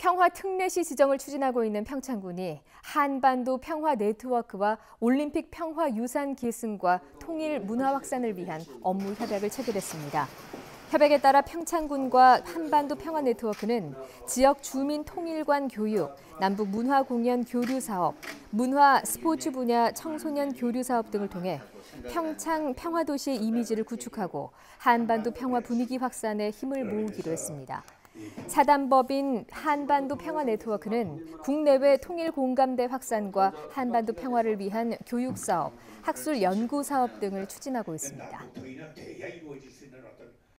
평화 특례시 지정을 추진하고 있는 평창군이 한반도 평화 네트워크와 올림픽 평화 유산 계승과 통일 문화 확산을 위한 업무 협약을 체결했습니다. 협약에 따라 평창군과 한반도 평화 네트워크는 지역 주민 통일관 교육, 남북 문화 공연 교류 사업, 문화 스포츠 분야 청소년 교류 사업 등을 통해 평창 평화도시의 이미지를 구축하고 한반도 평화 분위기 확산에 힘을 모으기로 했습니다. 사단법인 한반도 평화 네트워크는 국내외 통일 공감대 확산과 한반도 평화를 위한 교육 사업, 학술 연구 사업 등을 추진하고 있습니다.